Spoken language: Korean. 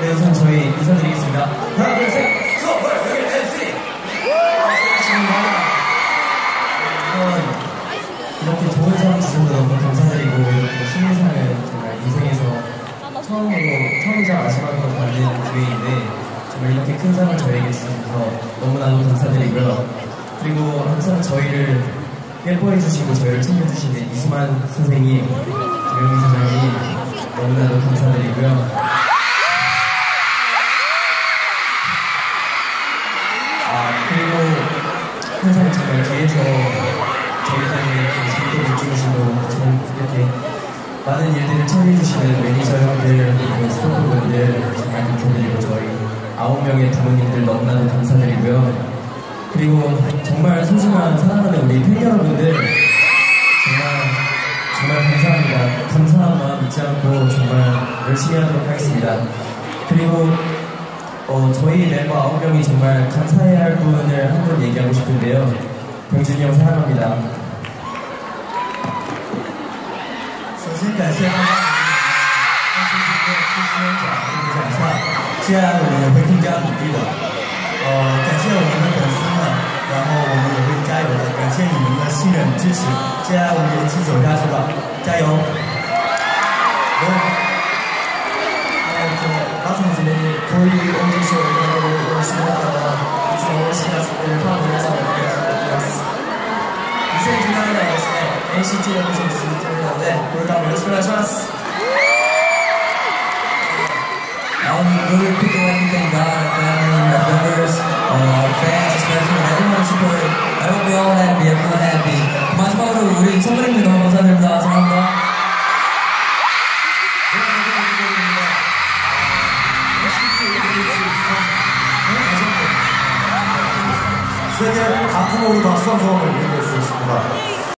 네, 우선 저희 인사드리겠습니다. 하나, 둘, 셋! 수업, 뭘, 여기 MC! 우선 이렇게 좋은 상 주셔서 너무 감사드리고, 이렇게 신인상을 정말 인생에서 처음으로, 처음이자 마지막으로 받는 기회인데, 정말 이렇게 큰 상을 저에게 주셔서 너무나도 감사드리고요. 그리고 항상 저희를 예뻐해 주시고 저희를 챙겨주시는 이수만 선생님, 조영희 사장님 너무나도 감사드리고요. 항상 정말 뒤에서 저희 때문에 이렇게 잠도 못 주무시고 좀 이렇게 많은 일들을 처리해주시는 매니저 형들 그리고 스태프분들 정말 감사드리고 저희 아홉 명의 부모님들 너무나도 감사드리고요. 그리고 정말 소중한 사랑하는 우리 팬 여러분들 정말 정말 감사합니다. 감사한 마음 잊지 않고 정말 열심히 하도록 하겠습니다. 그리고 어, 저희 멤버 아홉 명이 정말 감사해야 할 분을 한분 얘기하고 싶은데요. 병준이 형 사랑합니다. 首先感谢大家关心这个出师奖这个奖项，接下来我们也会更加努力的。呃，感谢我们的粉丝们，然后我们也会加油的。感谢你们的信任支持，接下来我们也一起走下去吧，加油！ 마찬가지로 거의 2017年はですね NCT のことに続いているのでこれからもよろしくお願いします Um, really quickly, I want to thank God, our family, our members, uh, our fans, especially everyone who supported. I hope we're all happy, everyone happy. 마지막으로 우리 선배님들 너무 감사드립니다. 사랑합니다. 세계 가품으로 다 수상 소감을 올리고 있습니다. Cristo.